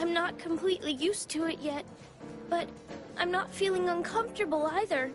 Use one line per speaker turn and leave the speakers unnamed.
I'm not completely used to it yet, but I'm not feeling uncomfortable either.